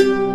you.